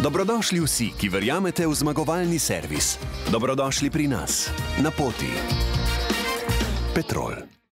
Dobrodošli vsi, ki verjamete v zmagovalni servis. Dobrodošli pri nas, na poti. Petrol.